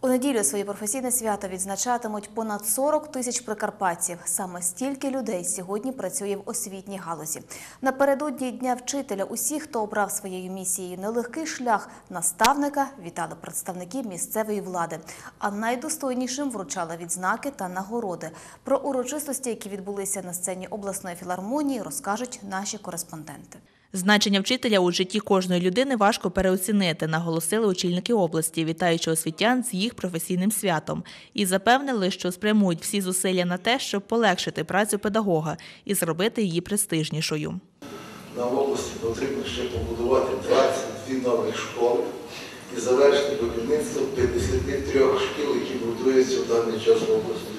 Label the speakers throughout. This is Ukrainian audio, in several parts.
Speaker 1: У неділю своє професійне свято відзначатимуть понад 40 тисяч прикарпатців. Саме стільки людей сьогодні працює в освітній галузі. Напередодні дня вчителя усі, хто обрав своєю місією нелегкий шлях наставника, вітали представників місцевої влади. А найдостойнішим вручали відзнаки та нагороди. Про урочистості, які відбулися на сцені обласної філармонії, розкажуть наші кореспонденти.
Speaker 2: Значення вчителя у житті кожної людини важко переоцінити, наголосили очільники області, вітаючи освітян з їх професійним святом, і запевнили, що спрямують всі зусилля на те, щоб полегшити працю педагога і зробити її престижнішою.
Speaker 3: Нам в області потрібно ще побудувати 22 нових школи і завершити будівництво 53 шкіл, які будуються в даний час в області.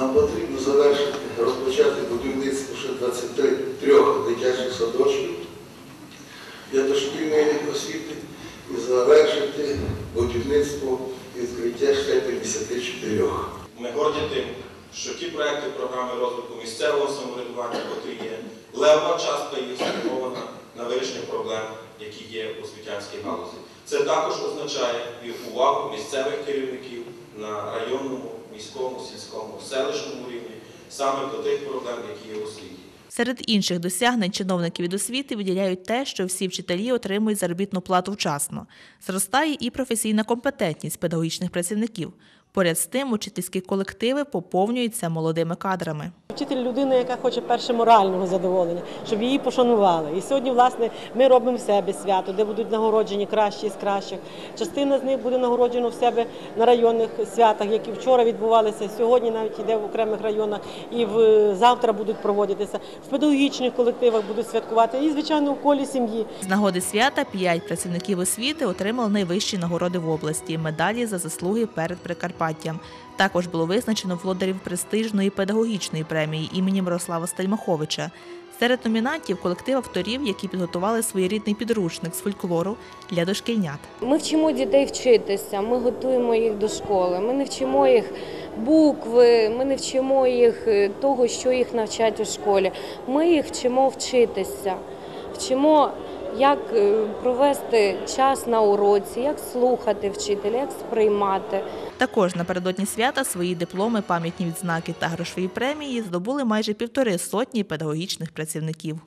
Speaker 3: Нам потрібно завершити, розпочати будівництво ще 23 дитячих садочків для дошкільної освіти і завершити будівництво відкриття ще 54.
Speaker 4: Ми горді тим, що ті проекти програми розвитку місцевого самоврядування, котрі є, левова частка їх спрямована на вирішення проблем, які є у освітянській галузі. Це також означає і увагу місцевих керівників на районному, міському, сільському, селищному рівні саме до тих проблем, які є у освіті.
Speaker 2: Серед інших досягнень чиновники від освіти виділяють те, що всі вчителі отримують заробітну плату вчасно. Зростає і професійна компетентність педагогічних працівників. Поряд з тим, учительські колективи поповнюються молодими кадрами.
Speaker 5: Вчитель людина, яка хоче перше морального задоволення, щоб її пошанували. І сьогодні, власне, ми робимо в себе свято, де будуть нагороджені кращі з кращих. Частина з них буде нагороджена в себе на районних святах, які вчора відбувалися. Сьогодні навіть йде в окремих районах, і в завтра будуть проводитися. В педагогічних колективах будуть святкувати і, звичайно, в колі сім'ї.
Speaker 2: З нагоди свята п'ять працівників освіти отримали найвищі нагороди в області медалі за заслуги перед Прикарпаттям. Також було визначено володарів престижної педагогічної премії імені Мирослава Стельмаховича. Серед номінантів колектив авторів, які підготували своєрідний підручник з фольклору для дошкільнят.
Speaker 6: Ми вчимо дітей вчитися, ми готуємо їх до школи. Ми не вчимо їх букви, ми не вчимо їх е, того, що їх навчать у школі. Ми їх вчимо вчитися, вчимо, як е, провести час на уроці, як слухати вчителя, як сприймати.
Speaker 2: Також напередодні свята свої дипломи, пам'ятні відзнаки та грошові премії здобули майже півтори сотні педагогічних працівників.